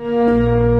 Música